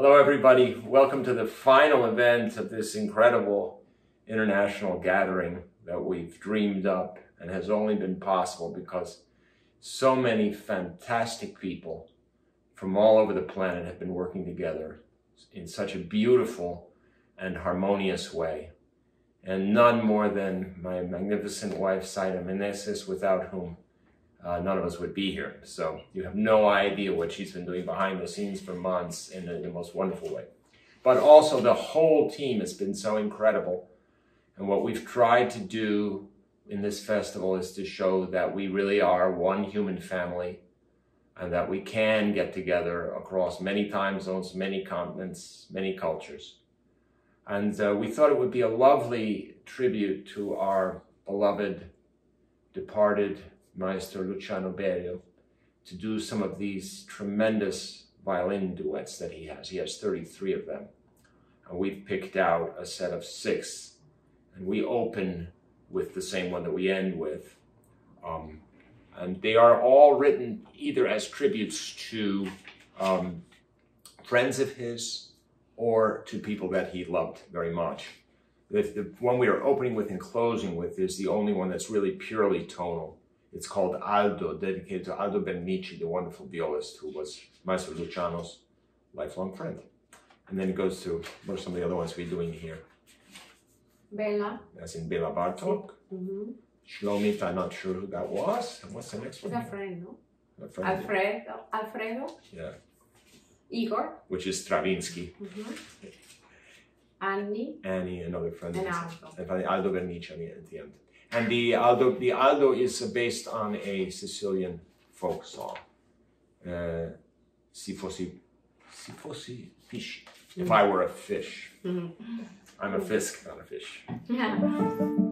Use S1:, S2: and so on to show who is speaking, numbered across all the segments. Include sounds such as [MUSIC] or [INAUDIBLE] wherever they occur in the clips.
S1: Hello, everybody. Welcome to the final event of this incredible international gathering that we've dreamed up and has only been possible because so many fantastic people from all over the planet have been working together in such a beautiful and harmonious way. And none more than my magnificent wife, Zaira Meneses, without whom uh, none of us would be here. So you have no idea what she's been doing behind the scenes for months in the, the most wonderful way. But also the whole team has been so incredible. And what we've tried to do in this festival is to show that we really are one human family and that we can get together across many time zones, many continents, many cultures. And uh, we thought it would be a lovely tribute to our beloved departed Maestro Luciano Berio to do some of these tremendous violin duets that he has. He has 33 of them. And we've picked out a set of six. And we open with the same one that we end with. Um, and they are all written either as tributes to um, friends of his or to people that he loved very much. The, the one we are opening with and closing with is the only one that's really purely tonal. It's called Aldo, dedicated to Aldo Bennici, the wonderful violist who was Maestro Luciano's lifelong friend. And then it goes to what are some of the other ones we're doing here?
S2: Bela.
S1: As in Bela Bartok.
S2: Mm-hmm.
S1: Shlomit, I'm not sure who that was. And what's the next one?
S2: a friend, no?
S1: A friend,
S2: Alfredo. Alfredo.
S1: Yeah,
S2: Igor.
S1: which is Stravinsky.
S2: Mm-hmm. Annie.
S1: Annie, another friend.
S2: And. Aldo.
S1: And finally, Aldo Bennici at the end. And the Aldo, the Aldo is based on a Sicilian folk song. Uh, si fossi, si fossi fish. If I were a fish.
S2: Mhm.
S1: I'm a fisk, not a fish.
S2: Yeah.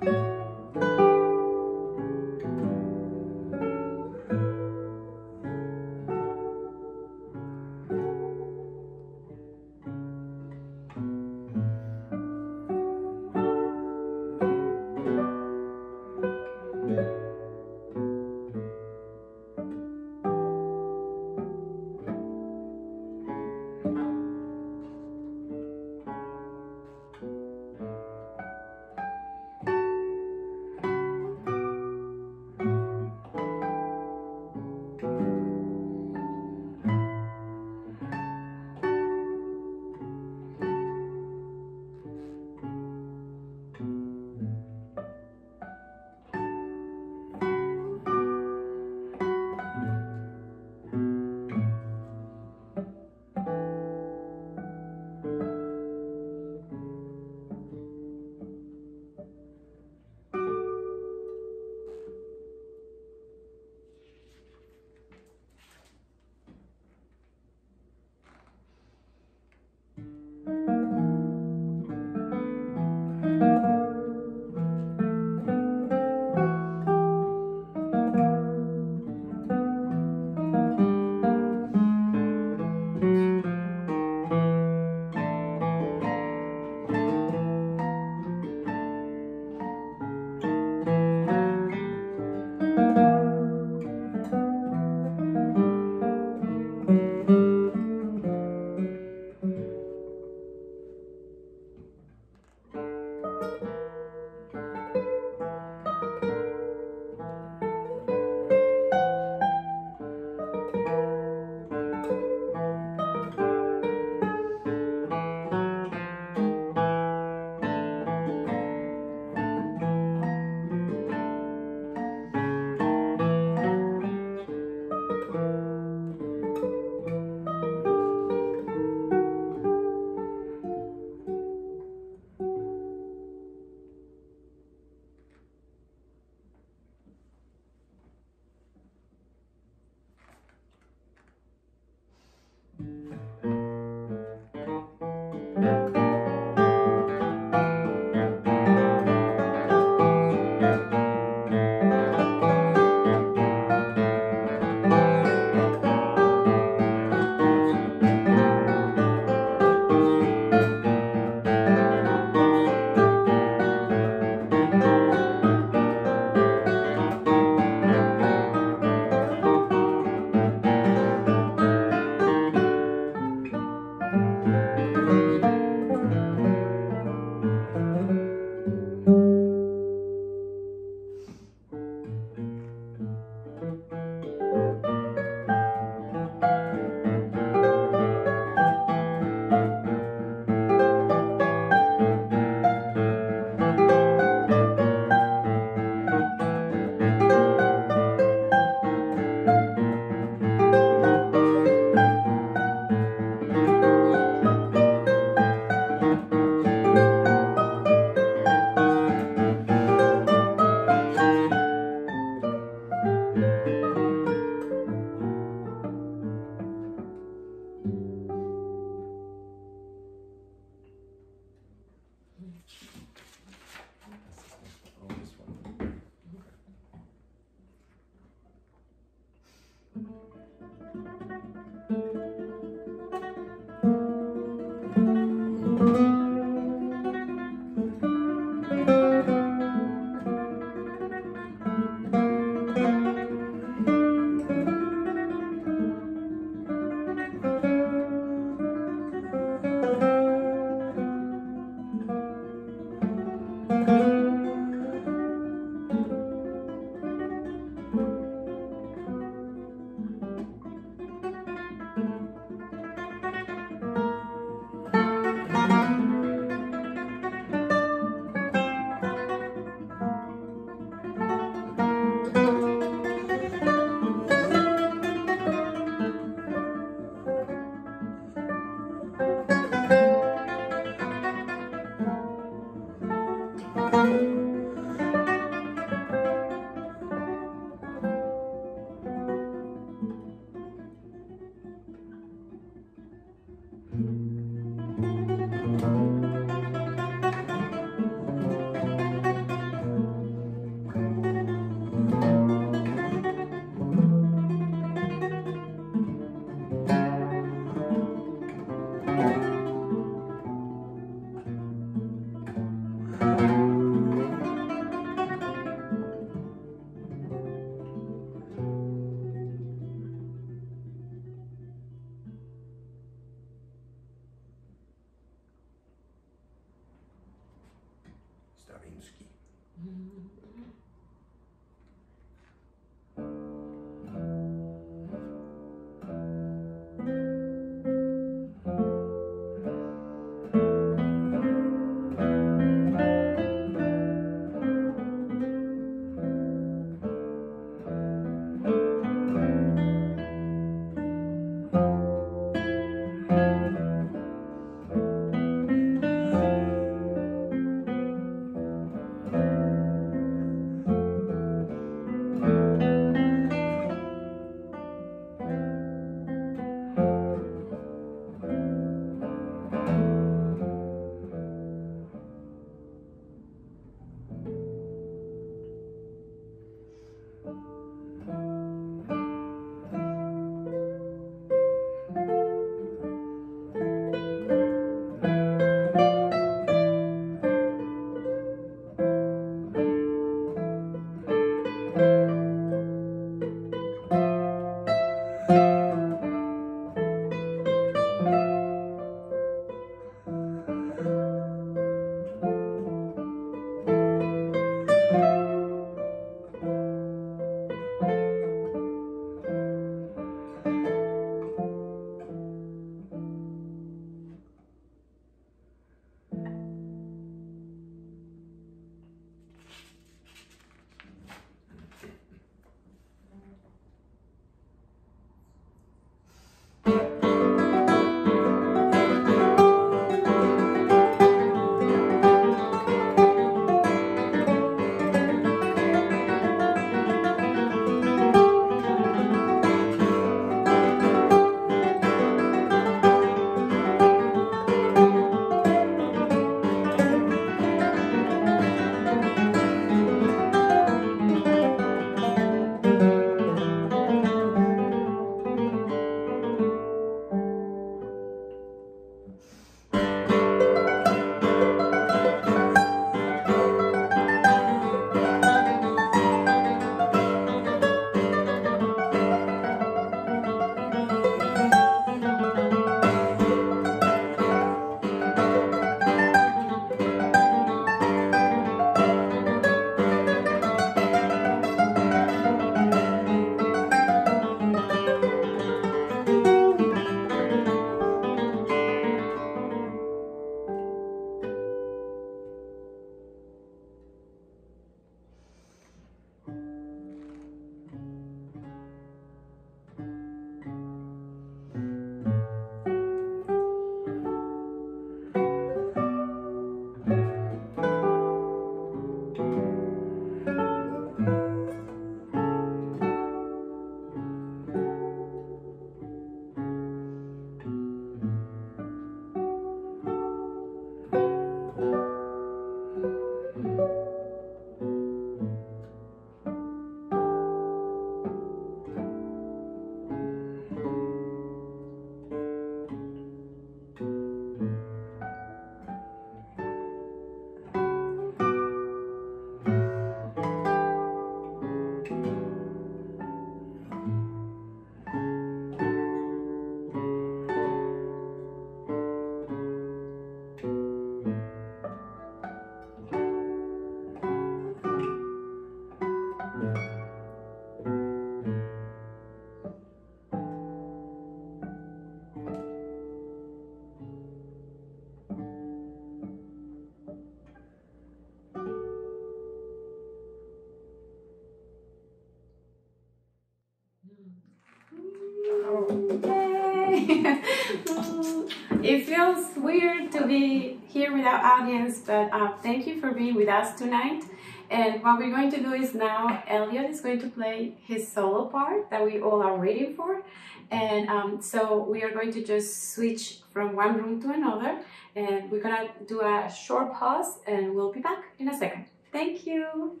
S2: Be here without audience, but uh, thank you for being with us tonight. And what we're going to do is now Eliot is going to play his solo part that we all are waiting for. And um, so we are going to just switch from one room to another. And we're gonna do a short pause and we'll be back in a second. Thank you.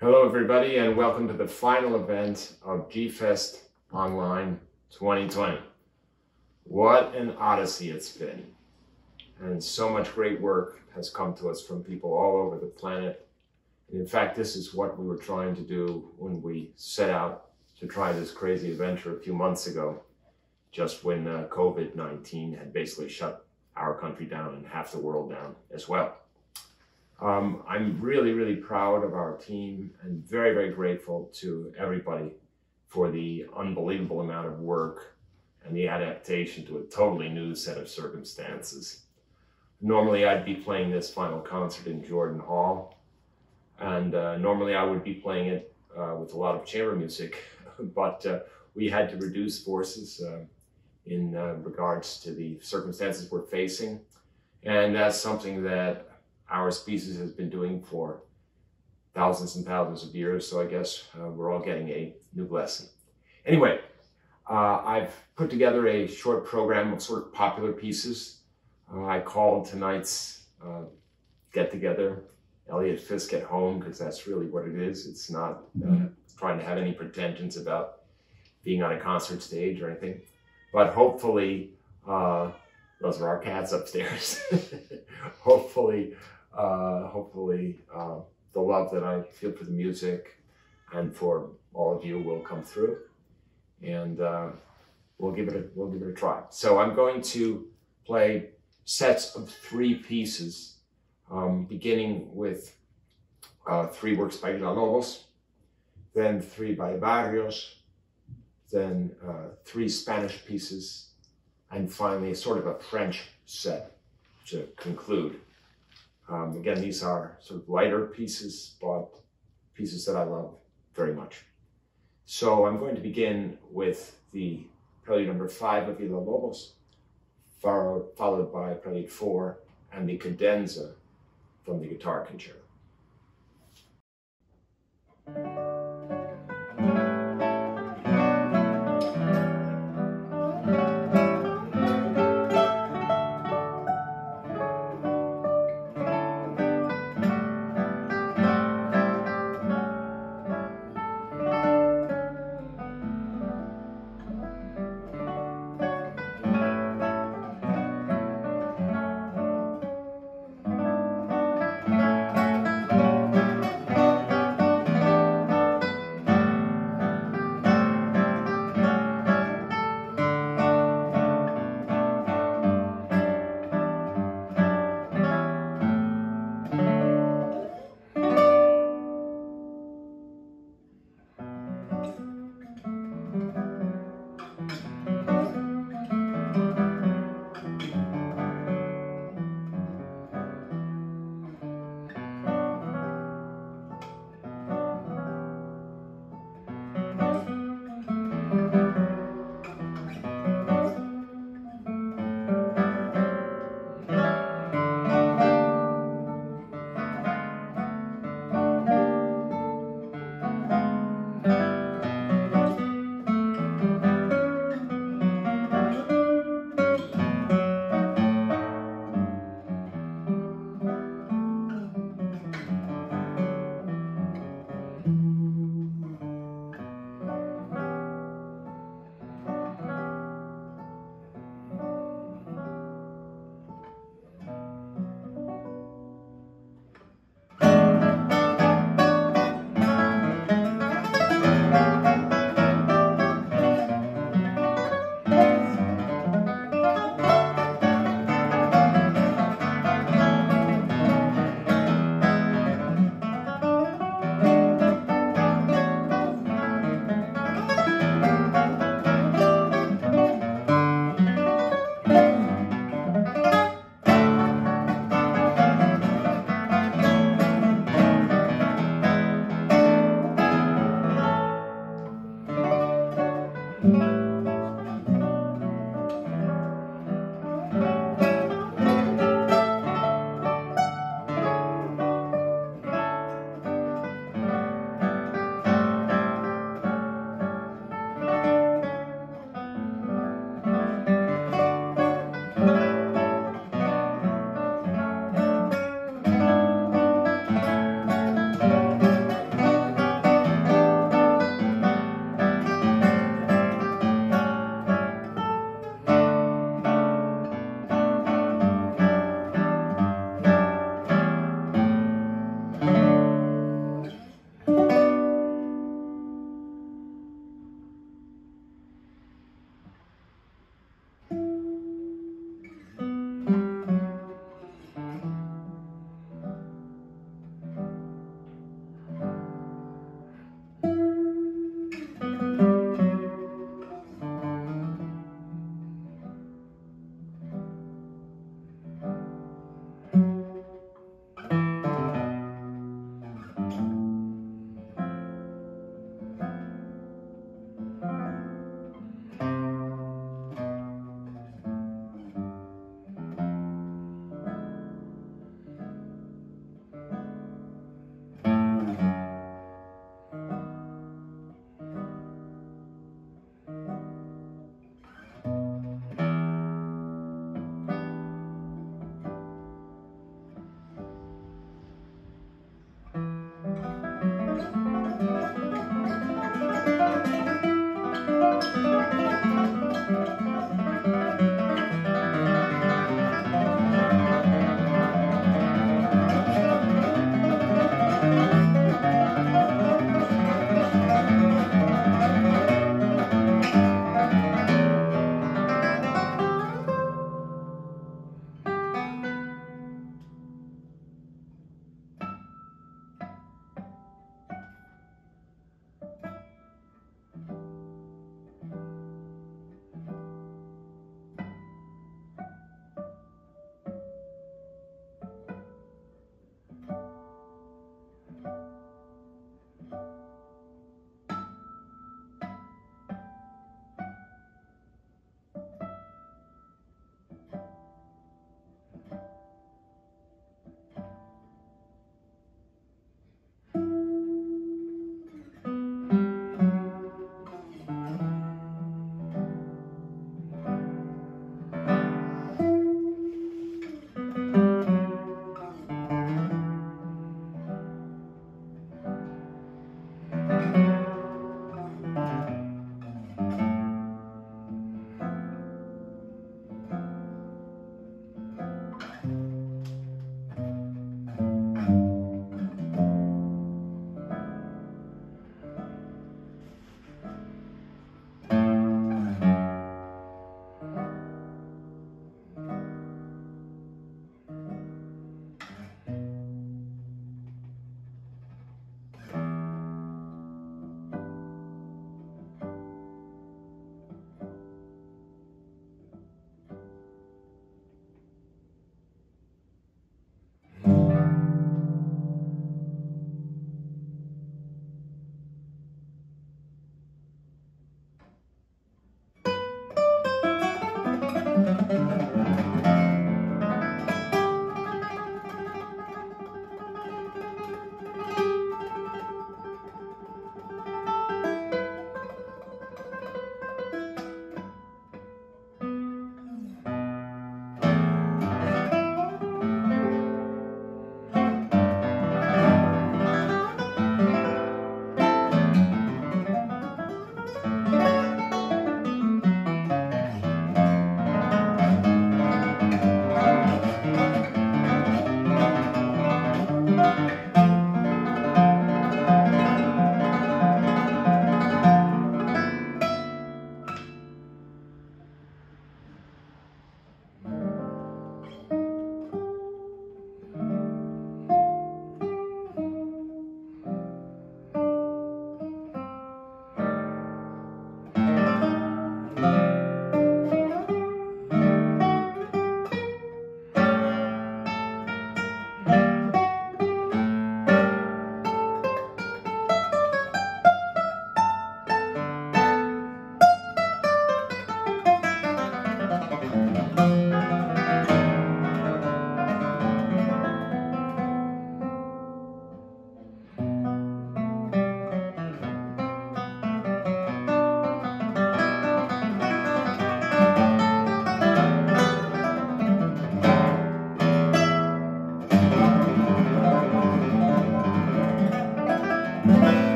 S1: Hello, everybody, and welcome to the final event of G-Fest Online 2020. What an odyssey it's been. And so much great work has come to us from people all over the planet. And in fact, this is what we were trying to do when we set out to try this crazy adventure a few months ago, just when uh, COVID-19 had basically shut our country down and half the world down as well. Um, I'm really, really proud of our team and very, very grateful to everybody for the unbelievable amount of work and the adaptation to a totally new set of circumstances. Normally, I'd be playing this final concert in Jordan Hall, and uh, normally I would be playing it uh, with a lot of chamber music, [LAUGHS] but uh, we had to reduce forces uh, in uh, regards to the circumstances we're facing, and that's something that our species has been doing for thousands and thousands of years. So I guess uh, we're all getting a new lesson. Anyway, uh, I've put together a short program of sort of popular pieces. Uh, I called tonight's uh, get together Eliot Fisk at home because that's really what it is. It's not uh, trying to have any pretensions about being on a concert stage or anything, but hopefully. Uh, those are our cats upstairs. [LAUGHS] hopefully, hopefully the love that I feel for the music and for all of you will come through, and uh, we'll give it a we'll give it a try. So I'm going to play sets of three pieces, um, beginning with uh, three works by Villalobos, then three by Barrios, then uh, three Spanish pieces, and finally sort of a French set to conclude. Um, again, these are sort of lighter pieces, but pieces that I love very much. So I'm going to begin with the Prelude number five of Villalobos, followed by Prelude four and the cadenza from the guitar concerto.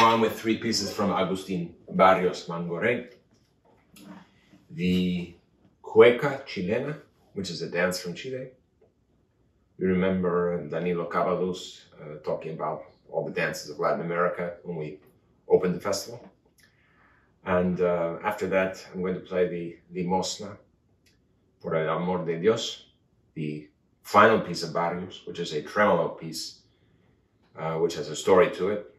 S1: On with three pieces from Agustin Barrios Mangoré. The Cueca Chilena, which is a dance from Chile. You remember Danilo Cabaluz uh, talking about all the dances of Latin America when we opened the festival. And uh, after that, I'm going to play the Limosna, Por el Amor de Dios, the final piece of Barrios, which is a tremolo piece, uh, which has a story to it.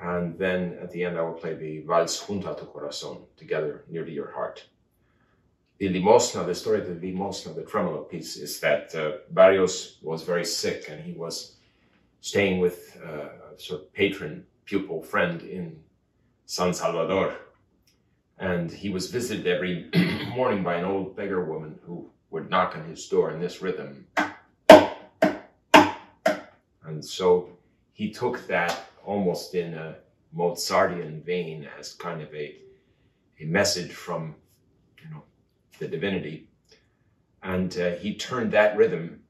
S1: And then at the end, I will play the Vals Junto a tu Corazón, together near to your heart. The Limosna, the story of the Limosna, the tremolo piece, is that uh, Barrios was very sick and he was staying with uh, a sort of patron, pupil, friend in San Salvador. And he was visited every [CLEARS THROAT] morning by an old beggar woman who would knock on his door in this rhythm. And so he took that almost in a Mozartian vein as kind of a, a message from, you know, the divinity. And uh, he turned that rhythm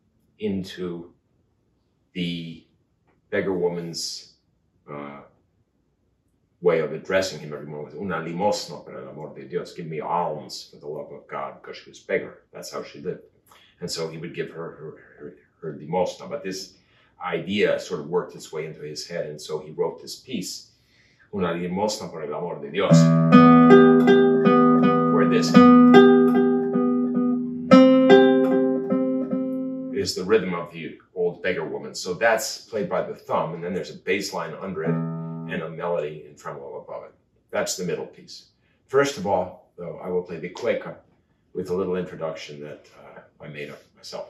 S1: into the beggar woman's uh, way of addressing him every morning was una limosna para el amor de Dios. Give me alms for the love of God, because she was beggar. That's how she lived. And so he would give her her, her, her limosna. But this idea sort of worked its way into his head. And so he wrote this piece, una limosna por el amor de Dios, where this is the rhythm of the old beggar woman. So that's played by the thumb, and then there's a bass line under it and a melody in tremolo above it. That's the middle piece. First of all, though, I will play the cueca with a little introduction that uh, I made up myself.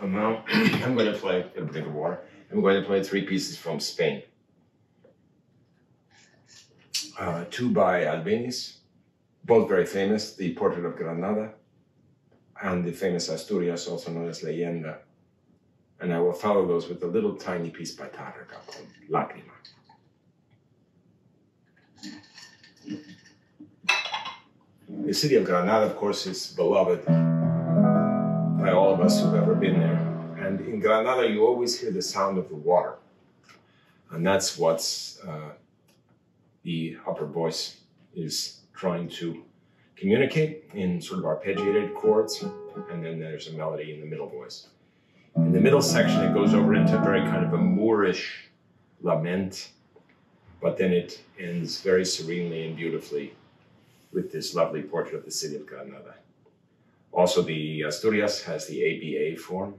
S1: And now I'm [CLEARS THROAT] going to play a bit of water. I'm going to play three pieces from Spain. Uh, two by Albeniz, both very famous, the Portrait of Granada and the famous Asturias, also known as Leyenda. And I will follow those with a little tiny piece by Tarrega called Lagrima. The city of Granada, of course, is beloved by all of us who've ever been there. And in Granada, you always hear the sound of the water. And that's what uh, the upper voice is trying to communicate in sort of arpeggiated chords. And then there's a melody in the middle voice. In the middle section, it goes over into a very kind of a Moorish lament, but then it ends very serenely and beautifully with this lovely portrait of the city of Granada. Also, the Asturias has the ABA form.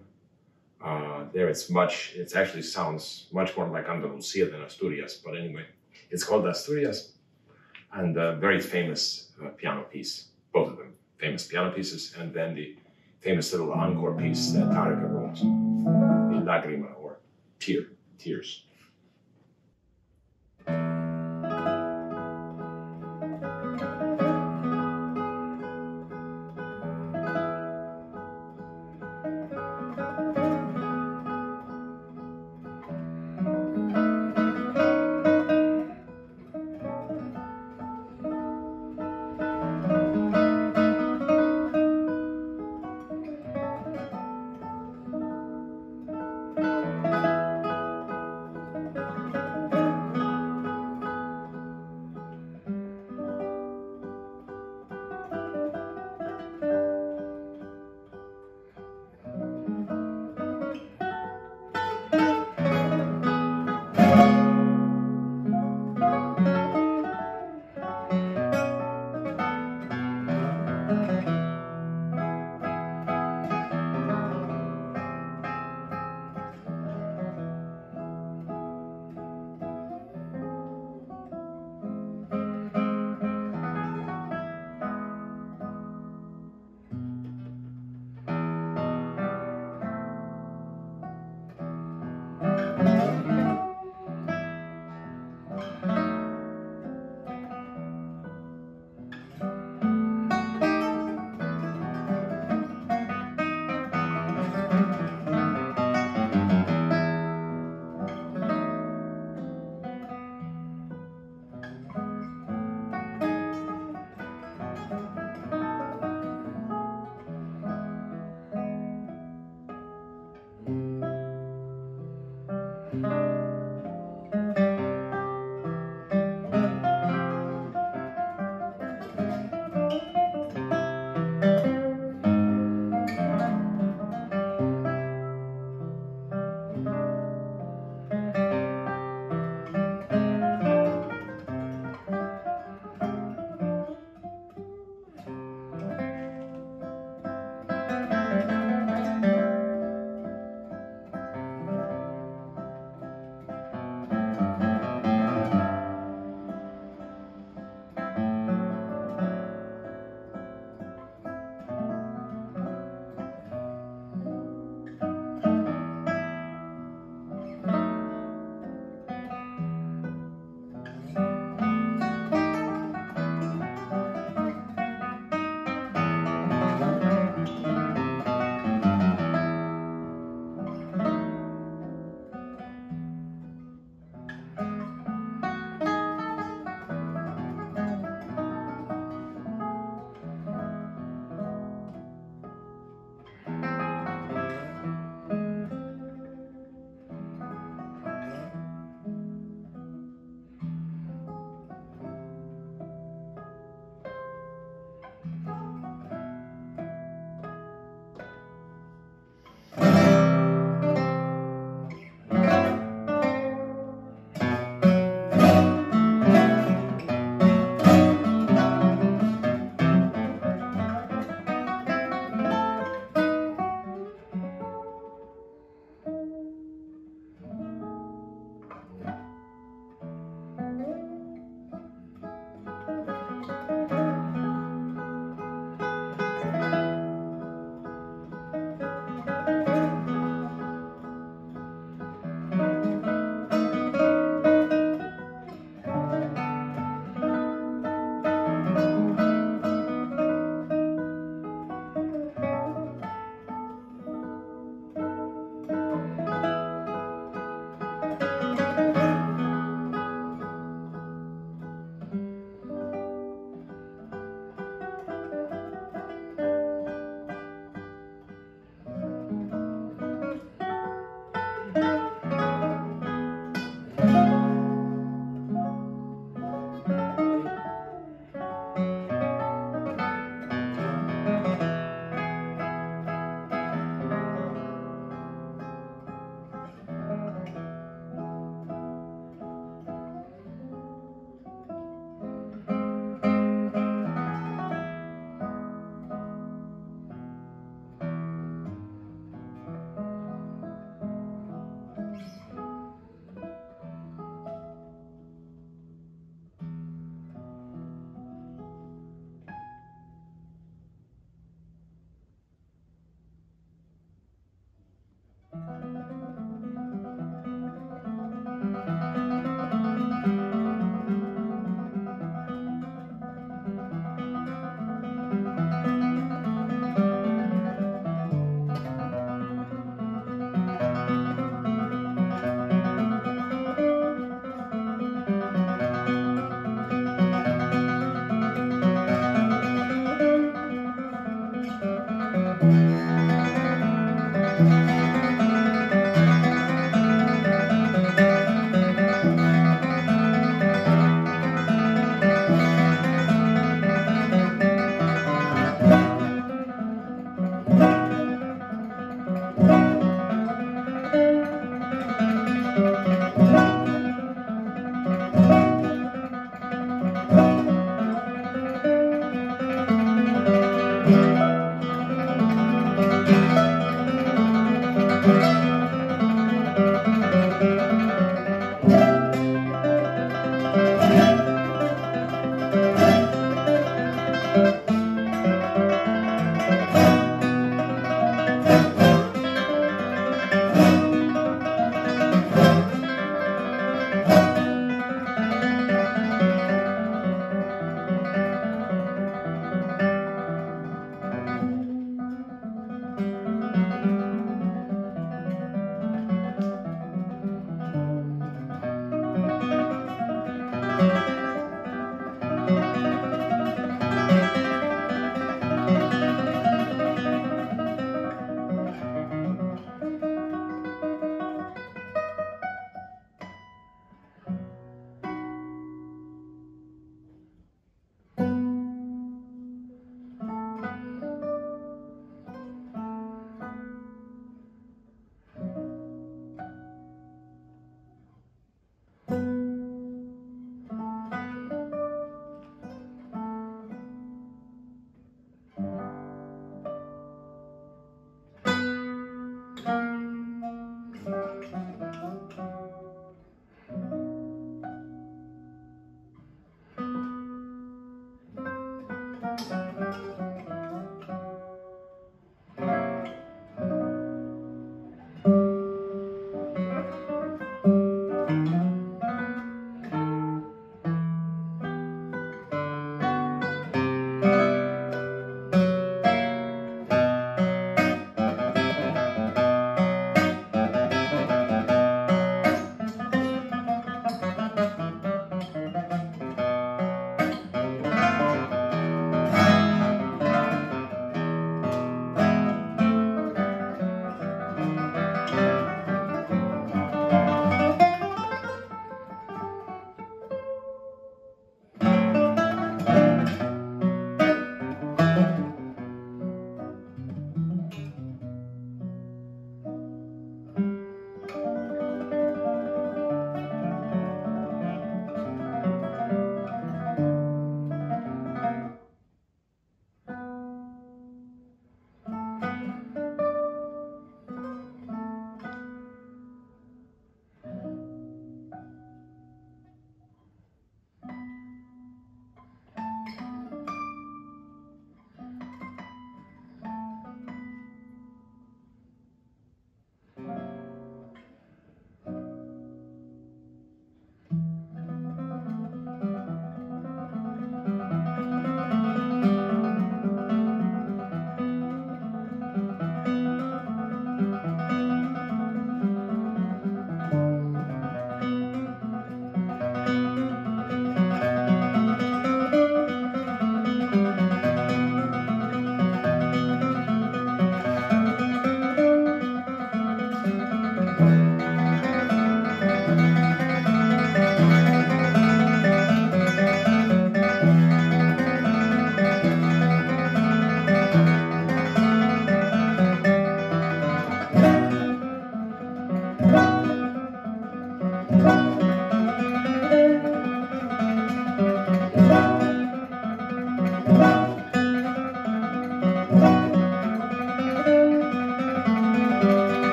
S1: Uh, there it's much, it actually sounds much more like Andalusia than Asturias, but anyway, it's called Asturias and a very famous uh, piano piece, both of them famous piano pieces, and then the famous little encore piece that Tarrega wrote, the Lagrima or Tear, Tears.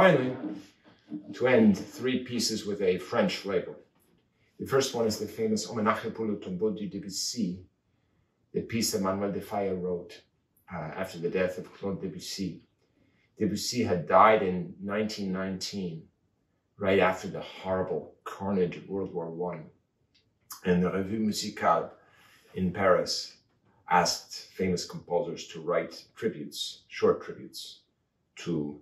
S1: Finally, to end, three pieces with a French flavor. The first one is the famous Hommage pour le tombeau de Debussy, the piece that Manuel de Falla wrote uh, after the death of Claude Debussy. Debussy had died in 1919, right after the horrible carnage of World War I. And the Revue Musicale in Paris asked famous composers to write tributes, short tributes to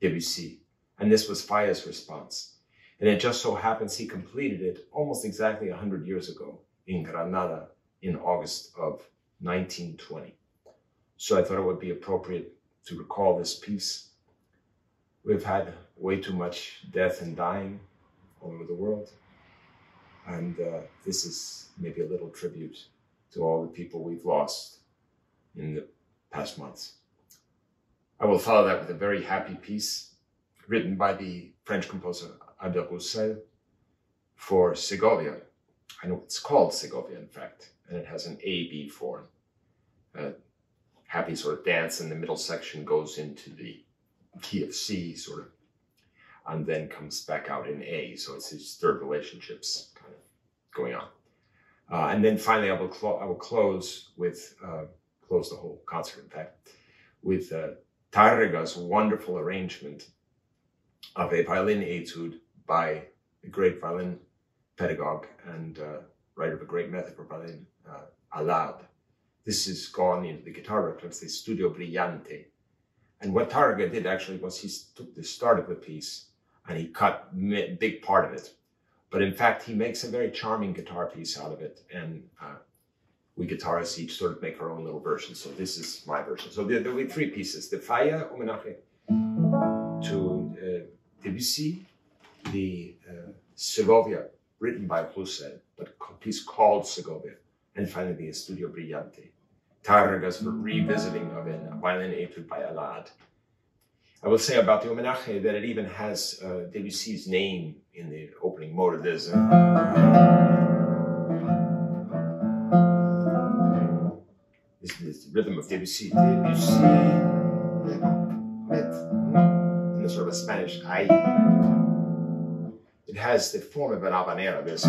S1: Debussy. And this was Falla's response. And it just so happens he completed it almost exactly 100 years ago in Granada in August of 1920. So I thought it would be appropriate to recall this piece. We've had way too much death and dying all over the world. And uh, this is maybe a little tribute to all the people we've lost in the past months. I will follow that with a very happy piece written by the French composer Albert Roussel for Segovia. I know it's called Segovia, in fact, and it has an A-B form. A happy sort of dance in the middle section goes into the key of C, sort of, and then comes back out in A. So it's these third relationships kind of going on. Uh, and then finally, I will, I will close with, uh, close the whole concert, in fact, with uh, Tarrega's wonderful arrangement of a violin etude by a great violin pedagogue and uh, writer of a great method for violin, uh. This has gone into the guitar repertoire, the Studio Brillante. And what Tarrega did actually was he took the start of the piece and he cut a big part of it but in fact, he makes a very charming guitar piece out of it. And uh, we guitarists each sort of make our own little version. So this is my version. So there, will be three pieces. The Falla Homenaje to uh, Debussy, the uh, Segovia, written by Roussel, but piece called Segovia. And finally, the Studio Brillante. Tarrega's revisiting of a violin etude by Alard. I will say about the homenaje that it even has uh, Debussy's name in the opening motive. There's a, this, this rhythm of Debussy, Debussy, in the sort of a Spanish I. It has the form of an habanera. This.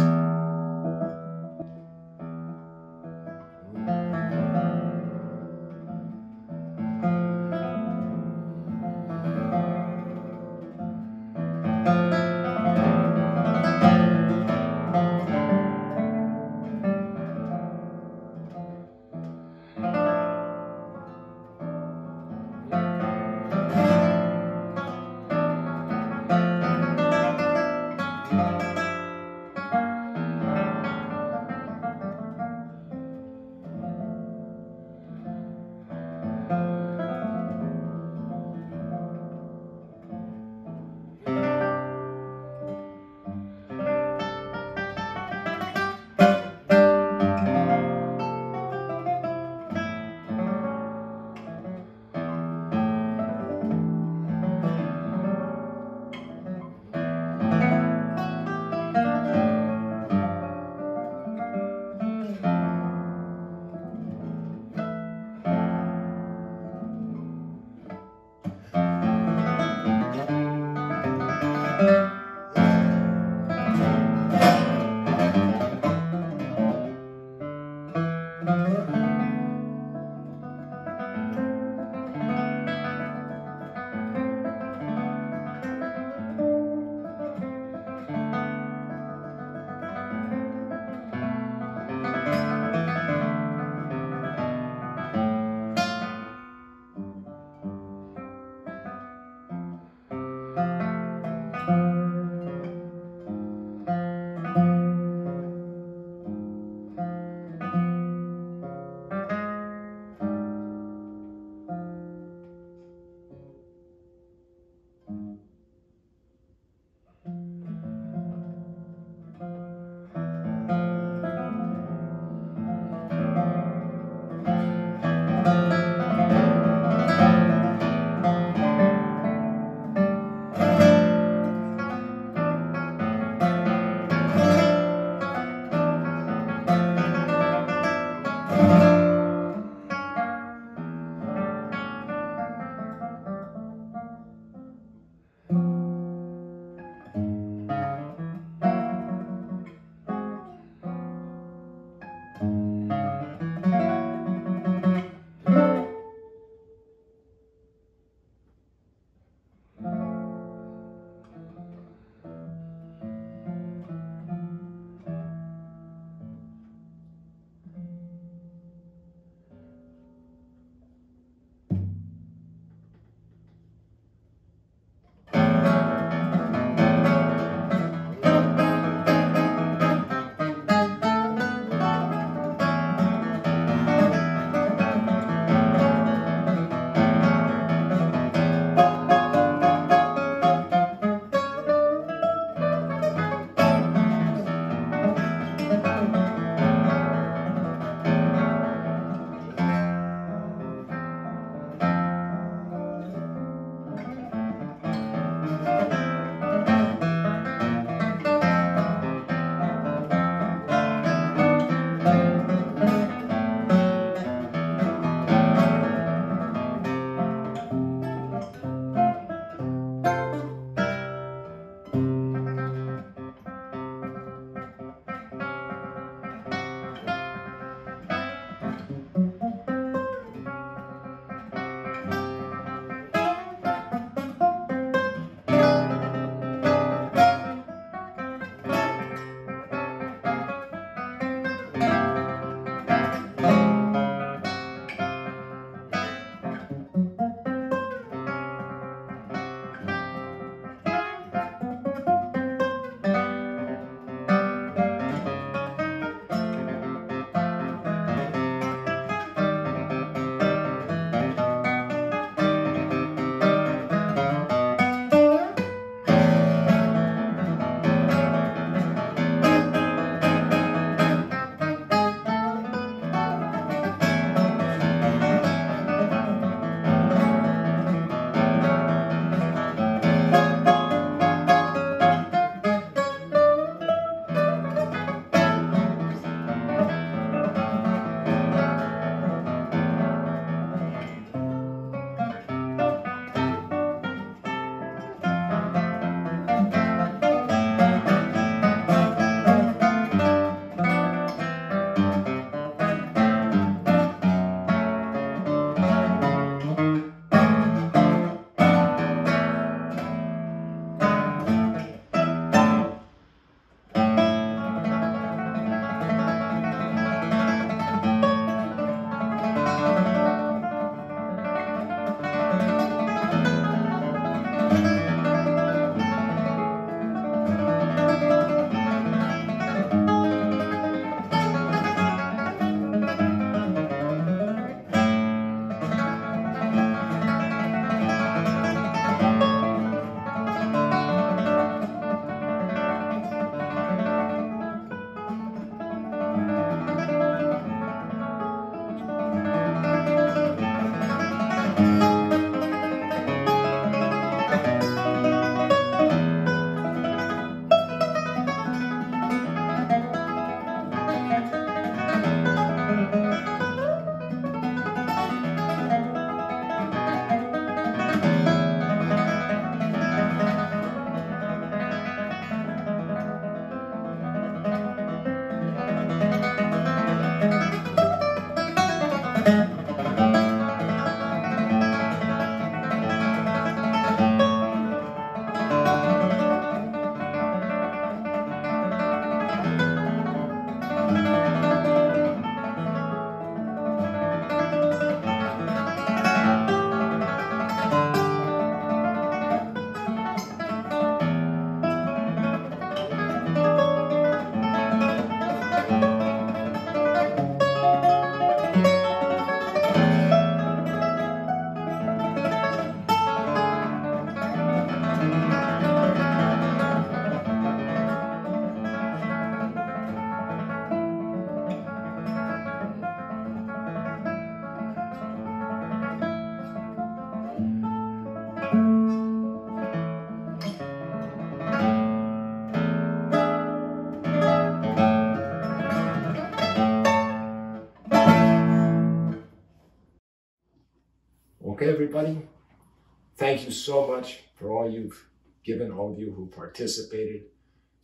S1: So much for all you've given, all of you who participated,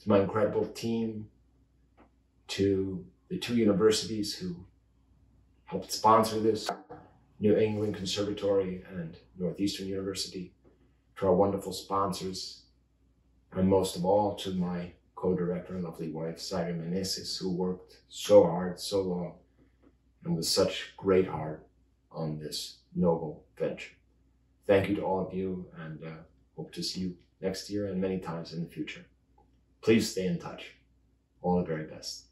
S1: to my incredible team, to the two universities who helped sponsor this, New England Conservatory and Northeastern University, to our wonderful sponsors, and most of all to my co-director and lovely wife, Zaira Meneses, who worked so hard, so long, and with such great heart on this noble venture. Thank you to all of you, and uh, hope to see you next year and many times in the future. Please stay in touch. All the very best.